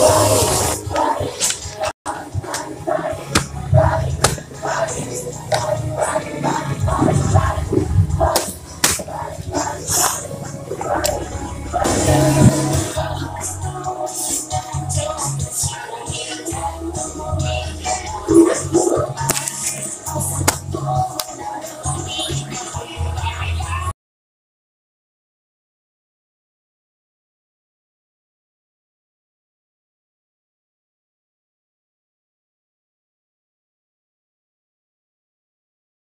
Bye.